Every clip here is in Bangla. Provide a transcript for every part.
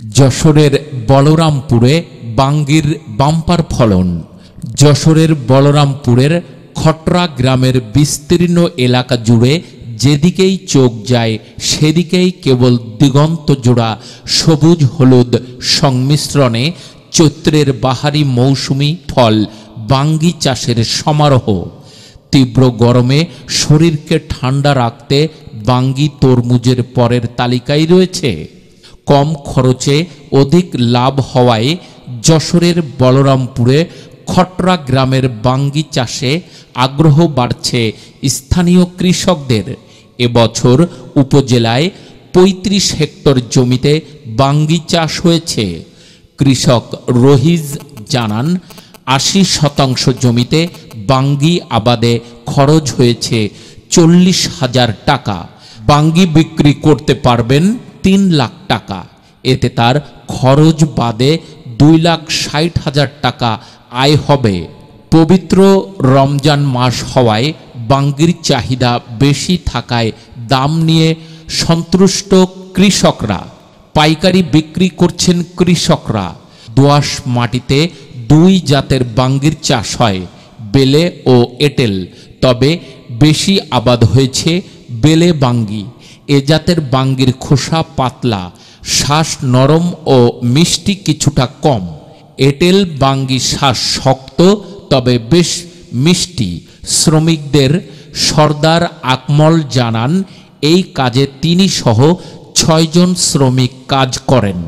যশোরের বলরামপুরে বাঙ্গির বাম্পার ফলন। যশোরের বলরামপুরের খটরা গ্রামের বিস্তীর্ণ এলাকা জুড়ে যেদিকেই চোখ যায়, সেদিকেই কেবল দিগন্ত জোড়া সবুজ হলুদ সংমিশ্রণে চৈত্রের বাহারি মৌসুমি ফল বাঙ্গি চাষের সমারোহ। তীব্র গরমে শরীরকে ঠান্ডা রাখতে বাঙ্গি তরমুজের পরের তালিকায় রয়েছে কম খরচে অধিক লাভ হওয়ায় যশোরের বলরামপুরে খটরা গ্রামের বাঙ্গি চাষে আগ্রহ বাড়ছে স্থানীয় কৃষকদের। এবছর উপজেলায় পঁয়ত্রিশ হেক্টর জমিতে বাঙ্গি চাষ হয়েছে। কৃষক রহিজ জানান, আশি শতাংশ জমিতে বাঙ্গি আবাদে খরচ হয়েছে চল্লিশ হাজার টাকা। বাঙ্গি বিক্রি করতে পারবেন তিন লাখ টাকা। এতে তার খরচ বাদে দুই লাখ ষাট হাজার টাকা আয় হবে। পবিত্র রমজান মাস হওয়ায় বাঙ্গির চাহিদা বেশি থাকায় দাম নিয়ে সন্তুষ্ট কৃষকরা। পাইকারি বিক্রি করছেন কৃষকরা। দোআঁশ মাটিতে দুই জাতের বাঙ্গির চাষ হয়, বেলে ও এটেল। তবে বেশি আবাদ হয়েছে বেলে বাঙ্গি। এ জাতের বাঙ্গির খোসা পাতলা, শ্বাস নরম ও মিষ্টি কিছুটা কম। এটেল বাঙ্গি শ্বাস শক্ত, তবে বেশ মিষ্টি। শ্রমিকদের সর্দার আকমল জানান, এই কাজে তিনি সহ ছয়জন শ্রমিক কাজ করেন।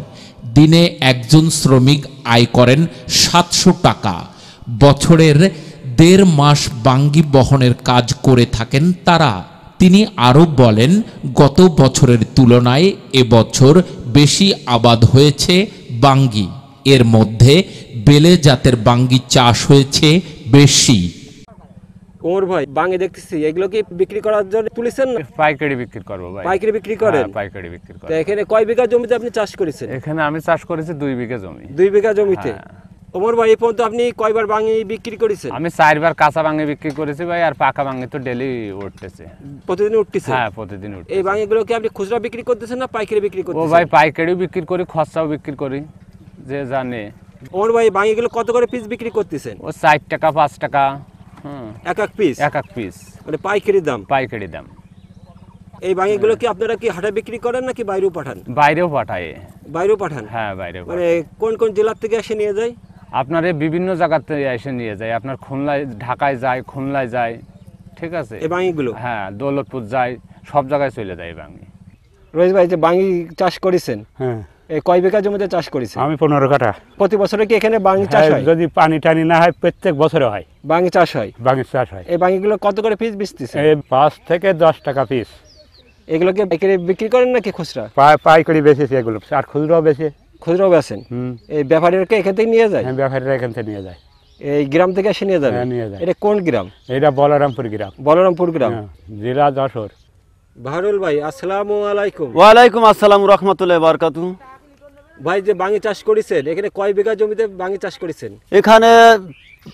দিনে একজন শ্রমিক আয় করেন সাতশো টাকা। বছরের দেড় মাস বাঙ্গি বহনের কাজ করে থাকেন তারা। তিনি আরও বলেন গত বছরের তুলনায় এবছর বেশি আবাদ হয়েছে বাঙ্গি। এর মধ্যে বেলে জাতের বাঙ্গি চাষ হয়েছে বেশি। ওমর ভাই বাঙে দেখতেছি। এগুলো কি বিক্রি করার জন্য তুলেছেন না? পাইকারি বিক্রি করব ভাই। পাইকারি বিক্রি করেন? হ্যাঁ, পাইকারি বিক্রি তো করব এখানে কয় বিঘা জমিতে আপনি চাষ করেছেন? এখানে আমি চাষ করেছি দুই বিঘা জমি। দুই বিঘা জমিতে? হ্যাঁ। ওমর ভাই এই পর্যন্ত আপনি কয়বার বাঙে বিক্রি করেছেন? আমি চারবার কাঁচা ভাঙে বিক্রি করেছি ভাই আর পাকা ভাঙে তো ডেলি উঠতেছে। প্রতিদিন উঠতেছে? হ্যাঁ প্রতিদিন উঠছে এই বাঙেগুলো কি আপনি খুচরা বিক্রি করতেছেন না পাইকারি বিক্রি করতেছেন? ও ভাই পাইকারিও বিক্রি করি খরচাও বিক্রি করি যে জানে। ওমর ভাই বাঙেগুলো কত করে পিস বিক্রি করতেছেন? ও চার টাকা পাঁচ টাকা হুম। এক এক পিস এক এক পিস মানে পাইকারি দাম? পাইকারি দাম। এই বাঙেগুলো কি আপনারা কি হাটে বিক্রি করেন নাকি বাইরেও পাঠান? বাইরেও পাঠায় বাইরেও পাঠান? হ্যাঁ বাইরেও মানে কোন কোন জেলার থেকে এসে নিয়ে যায়? আপনার এই বিভিন্ন জায়গাতে এসে নিয়ে যায়। আপনার খুলনায় ঢাকায় যায় খুলনায় যায় ঠিক আছে? এই বাঙিগুলো? হ্যাঁ দৌলতপুর যায় সব জায়গায় চলে যায় ভাঙি রোহিত ভাই যে বাঙি চাষ করেছেন হ্যাঁ। এই কয় বিঘা জমিতে চাষ করেছেন? আমি পনেরো কাঠা। প্রতি বছরে কি এখানে বাঙি চাষ হ্যাঁ, হয়? যদি পানি টানি না হয় প্রত্যেক বছরে হয়। বাঙি চাষ হয়? বাঙের চাষ হয়। এই বাঙিগুলো কত করে পিস বেচতেছে এই পাঁচ থেকে দশ টাকা পিস এগুলোকে পাইকারি বিক্রি করেন নাকি খুচরা? পাই পাইকারি বেচেছি এগুলো। আর খুচরাও বেশি খুচরাও বেচেন হুম। এই ব্যাপারীরা এখান থেকে নিয়ে যায়? হ্যাঁ ব্যাপারীরা এখান থেকে নিয়ে যায়। এই গ্রাম থেকে এসে নিয়ে যাবে? হ্যাঁ, নিয়ে যায়। এটা কোন গ্রাম? এটা বলরামপুর গ্রাম। বলরামপুর গ্রাম। হ্যাঁ, জেলা যশোর। ভারুল ভাই আসসালামু আলাইকুম। ওয়ালাইকুম আসসালাম রহমতুল্লাহ বারকাতু ভাই যে বাঙি চাষ করেছেন এখানে কয় বিঘা জমিতে বাঙি চাষ করেছেন? এখানে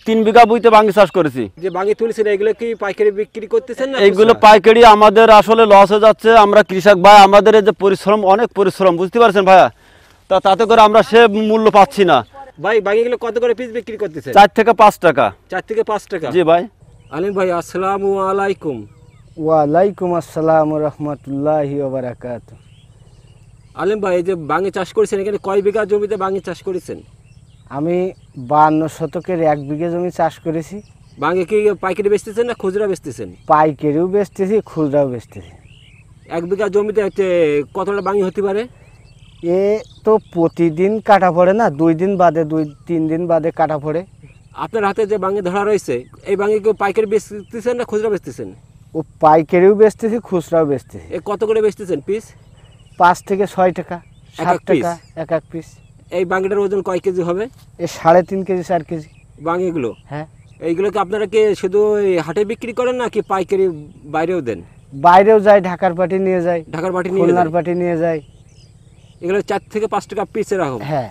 তিন বিঘা বুইতে বাঙ্গি চাষ করেছি। যে বাঙি তুলেছেন এগুলো কি পাইকারি বিক্রি করতেছেন না এইগুলো পাইকারি আমাদের আসলে লস হয়ে যাচ্ছে। আমরা কৃষক ভাই আমাদের যে পরিশ্রম অনেক পরিশ্রম বুঝতে পারছেন ভাইয়া? তা তাতে করে আমরা সে মূল্য পাচ্ছি না। ভাই বাঙিগুলো কত করে পিস বিক্রি করতেছে চার থেকে পাঁচ টাকা। চার থেকে পাঁচ টাকা? জি ভাই। আলিম ভাই আসসালামু আলাইকুম। ওয়ালাইকুম আসসালাম রহমতুল্লাহি ওবরাকাত। আলিম ভাই এই যে বাঙে চাষ করেছেন এখানে কয় বিঘা জমিতে বাঙি চাষ করেছেন? আমি বান্ন শতকের এক বিঘে জমি চাষ করেছি। বাঙে কি পাইকারি বেচতেছেন না খুচরা বেচতেছেন? পাইকারিও বেচতেছি খুচরাও বেচতেছি। এক বিঘা জমিতে কতটা বাঙি হতে পারে? এ তো প্রতিদিন কাটা পড়ে না দুই দিন বাদে দুই তিন দিন বাদে কাটা পড়ে। আপনার হাতে যে বাঙি ধরা রয়েছে এই বাঙি কেউ পাইকারি বেচতেছেন না খুচরা বেচতেছেন? ও পাইকারিও বেচতেছি খুচরাও বেচতেছি। এ কত করে বেচতেছেন পিস পাঁচ থেকে ছয় টাকা এক সাত এক টাকা এক এক পিস এই বাঙিটার ওজন কয় কেজি হবে? এ সাড়ে তিন কেজি চার কেজি। বাঙিগুলো হ্যাঁ। এইগুলো কি আপনারা কি শুধু হাটে বিক্রি করেন না কি পাইকারি বাইরেও দেন? বাইরেও যায় ঢাকার পাটি নিয়ে যায় ঢাকার বাটি নিয়ে পাটি নিয়ে যায় এগুলো চার থেকে পাঁচ টাকা পিস এরকম হ্যাঁ।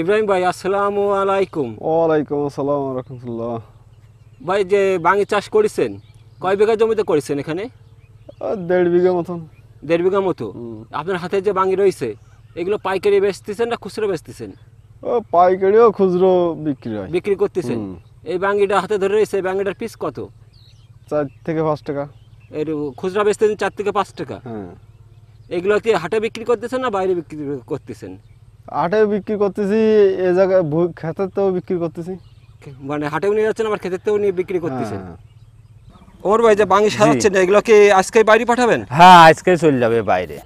ইব্রাহিম ভাই আসসালামু আলাইকুম। ওয়ালাইকুম আসসালাম রহমতুল্লাহ। ভাই যে বাঙি চাষ করেছেন কয় বিঘা জমিতে করেছেন এখানে? দেড় বিঘা মতন। দেড় বিঘা মতো? আপনার হাতে যে বাঙি রয়েছে এগুলো পাইকারি বেচতেছেন না খুচরো বেচতেছেন? ও পাইকারিও খুচরো বিক্রি হয়। বিক্রি করতেছেন? এই বাঙ্গিটা হাতে ধরে রয়েছে এই বাঙ্গিটার পিস কত? চার থেকে পাঁচ টাকা। এর খুচরা বেচতেছেন চার থেকে পাঁচ টাকা। হ্যাঁ। এগুলো কি হাটে বিক্রি করতেছেন না বাইরে বিক্রি করতেছেন? হাটে বিক্রি করতেছি এ জায়গায় খেতের তো বিক্রি করতেছি। মানে হাটেও নিয়ে যাচ্ছেন আবার ক্ষেতের নিয়ে বিক্রি করতেছেন? হ্যাঁ। ওর ভাই যে বাঙি সাজাচ্ছেন এগুলো কি আজকে বাইরে পাঠাবেন? হ্যাঁ আজকে চলে যাবে বাইরে।